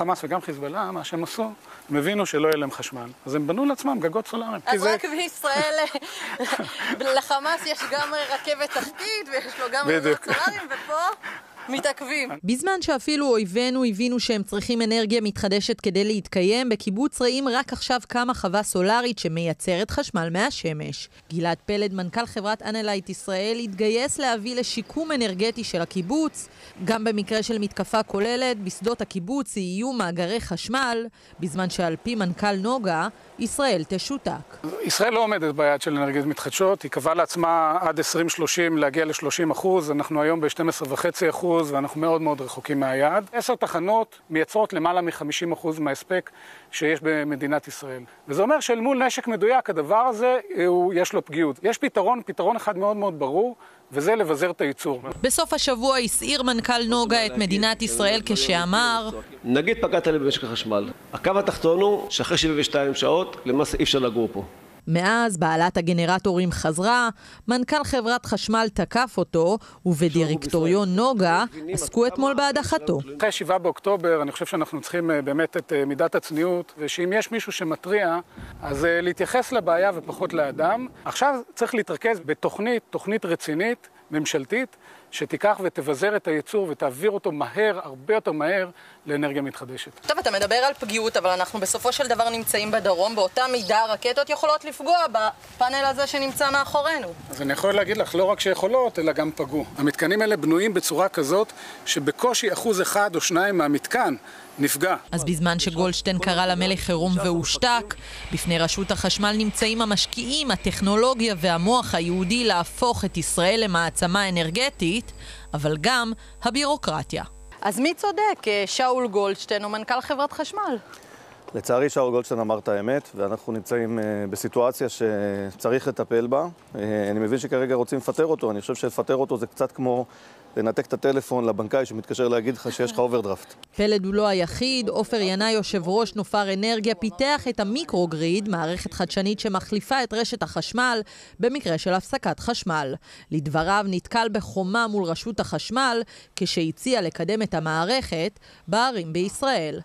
חמאס וגם חיזבאללה, מה שהם עשו, הם הבינו שלא יהיה להם חשמל. אז הם בנו לעצמם גגות סולאריים. אז רק בישראל, לחמאס יש גם רכבת תחתית ויש לו גם גגות סולאריים, ופה... מתעכבים. בזמן שאפילו אויבינו הבינו שהם צריכים אנרגיה מתחדשת כדי להתקיים, בקיבוץ רעים רק עכשיו קמה חווה סולארית שמייצרת חשמל מהשמש. גלעד פלד, מנכ"ל חברת אנלייט ישראל, התגייס להביא לשיקום אנרגטי של הקיבוץ. גם במקרה של מתקפה כוללת, בשדות הקיבוץ יהיו מאגרי חשמל, בזמן שעל פי מנכ"ל נוגה, ישראל תשותק. ישראל לא עומדת ביעד של אנרגיות מתחדשות, היא קבעה לעצמה עד 2030 להגיע ל-30 אחוז, אנחנו היום ב-12.5 אחוז ואנחנו מאוד מאוד רחוקים מהיעד. עשר תחנות מייצרות למעלה מ-50 אחוז מההספק שיש במדינת ישראל. וזה אומר שאל מול נשק מדויק, הדבר הזה, הוא, יש לו פגיעות. יש פתרון, פתרון אחד מאוד מאוד ברור, וזה לבזר את הייצור. בסוף השבוע הסעיר מנכ"ל נוגה את מדינת ישראל כשאמר נגיד פגעת לי במשק החשמל. הקו התחתון הוא שאחרי 72 שעות למעשה אי אפשר לגור פה. מאז בעלת הגנרטורים חזרה, מנכ"ל חברת חשמל תקף אותו, ובדירקטוריון נוגה עסקו אתמול בהדחתו. אחרי 7 באוקטובר אני חושב שאנחנו צריכים באמת את מידת הצניעות, ושאם יש מישהו שמתריע, אז להתייחס לבעיה ופחות לאדם. עכשיו צריך להתרכז בתוכנית, תוכנית רצינית, ממשלתית, שתיקח ותבזר את הייצור ותעביר אותו מהר, הרבה יותר מהר, לאנרגיה מתחדשת. טוב, אתה מדבר על פגיעות, אבל אנחנו בסופו של דבר נמצאים בדרום, באותה מידה הרקטות יכולות לפגוע בפאנל הזה שנמצא מאחורינו. אז אני יכול להגיד לך, לא רק שיכולות, אלא גם פגעו. המתקנים האלה בנויים בצורה כזאת, שבקושי אחוז אחד או שניים מהמתקן נפגע. אז בזמן שגולדשטיין קרא למלך חירום והושתק, בפני רשות החשמל נמצאים המשקיעים, הטכנולוגיה והמוח היהודי להפוך את ישראל למעצמה אנרגטית, אבל גם הבירוקרטיה. אז מי צודק, שאול גולדשטיין או מנכ"ל חברת חשמל? לצערי שאול גולדשטיין אמר את האמת, ואנחנו נמצאים בסיטואציה שצריך לטפל בה. אני מבין שכרגע רוצים לפטר אותו, אני חושב שלפטר אותו זה קצת כמו לנתק את הטלפון לבנקאי שמתקשר להגיד לך שיש לך אוברדרפט. פלד הוא לא היחיד, עופר ינאי, יושב ראש נופר אנרגיה, פיתח את המיקרוגריד, מערכת חדשנית שמחליפה את רשת החשמל במקרה של הפסקת חשמל. לדבריו נתקל בחומה מול רשות החשמל כשהציע לקדם את המערכת בערים בישראל.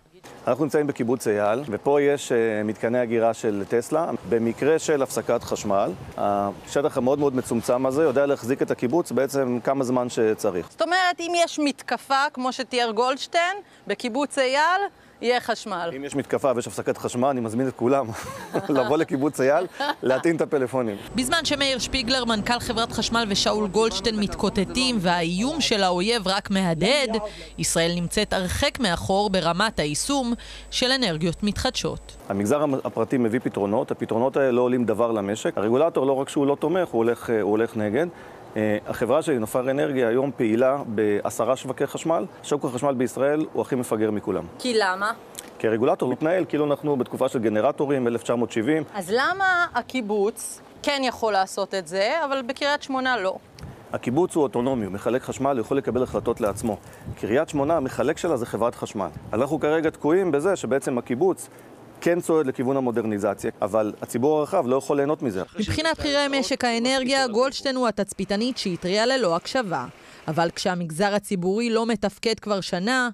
אנחנו נמצאים בקיבוץ אייל, ופה יש uh, מתקני הגירה של טסלה. במקרה של הפסקת חשמל, השטח המאוד מאוד מצומצם הזה יודע להחזיק את הקיבוץ בעצם כמה זמן שצריך. זאת אומרת, אם יש מתקפה, כמו שתיאר גולדשטיין, בקיבוץ אייל, יהיה חשמל. אם יש מתקפה ויש הפסקת חשמל, אני מזמין את כולם לבוא לקיבוץ אייל, להטעין את הפלאפונים. בזמן שמאיר שפיגלר, מנכ"ל חברת חשמל ושאול גולדשטיין מתקוטטים והאיום של האויב רק מהדהד, ישראל נמצאת הרחק מאחור ברמת היישום של אנרגיות מתחדשות. המגזר הפרטי מביא פתרונות, הפתרונות האלה לא עולים דבר למשק. הרגולטור לא רק שהוא לא תומך, הוא הולך, הוא הולך נגד. החברה שלי, נופר אנרגיה, היום פעילה בעשרה שווקי חשמל. שוק החשמל בישראל הוא הכי מפגר מכולם. כי למה? כי הרגולטור מתנהל כאילו אנחנו בתקופה של גנרטורים, 1970. אז למה הקיבוץ כן יכול לעשות את זה, אבל בקריית שמונה לא? הקיבוץ הוא אוטונומי, הוא מחלק חשמל, הוא יכול לקבל החלטות לעצמו. קריית שמונה, המחלק שלה זה חברת חשמל. אנחנו כרגע תקועים בזה שבעצם הקיבוץ כן צועד לכיוון המודרניזציה, אבל הציבור הרחב לא יכול ליהנות מזה. מבחינת בכירי משק האנרגיה, גולדשטיין הוא התצפיתנית שהתריעה ללא הקשבה. אבל כשהמגזר הציבורי לא מתפקד כבר שנה,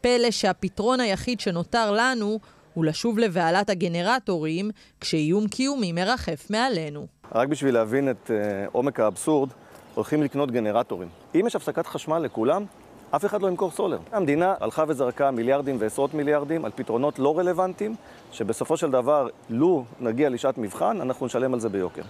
פלא שהפתרון היחיד שנותר לנו הוא לשוב לבעלת הגנרטורים כשאיום קיומי מרחף מעלינו. רק בשביל להבין את uh, עומק האבסורד, הולכים לקנות גנרטורים. אם יש הפסקת חשמל לכולם, אף אחד לא ימכור סולר. המדינה הלכה וזרקה מיליארדים ועשרות מיליארדים על פתרונות לא רלוונטיים, שבסופו של דבר, לו נגיע לשעת מבחן, אנחנו נשלם על זה ביוקר.